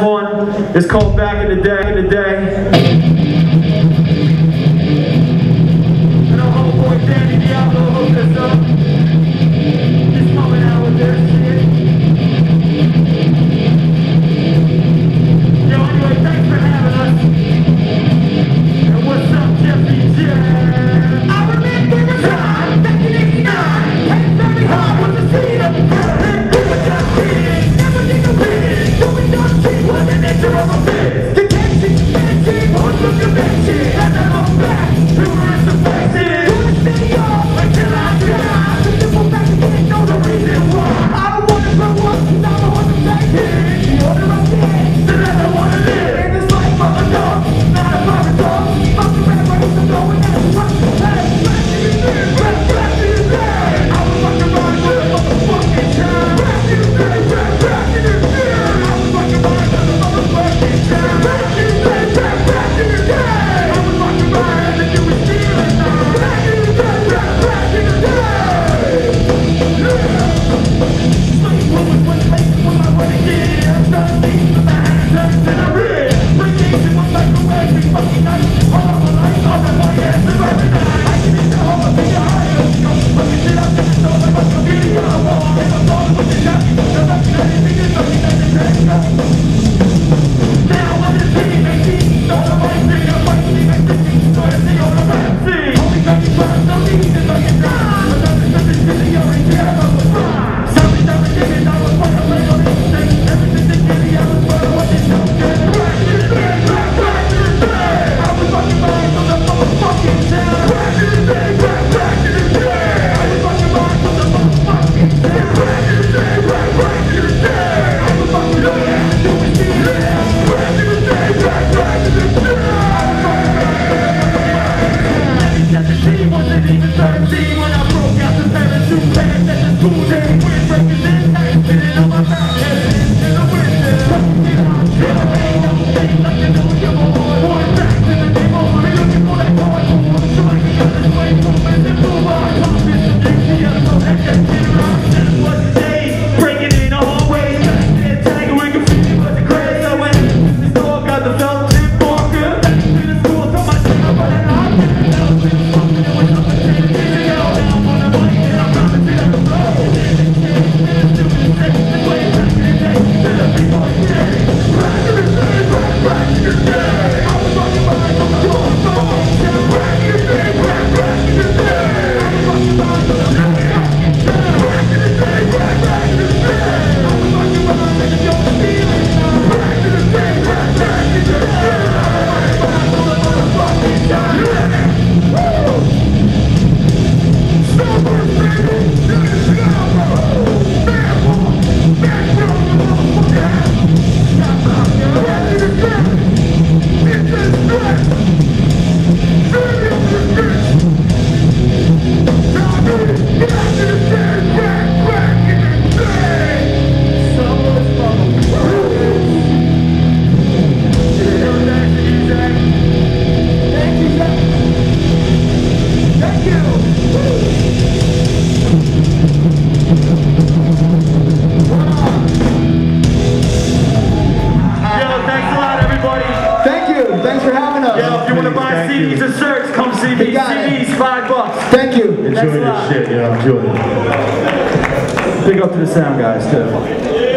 one. It's called Back in the Day. In the day. Sometimes even you want to buy CDs you. or shirts, come see me. CDs, it. five bucks. Thank you. Enjoy That's your shit, yeah. Enjoy it. Big up to the sound guys, too.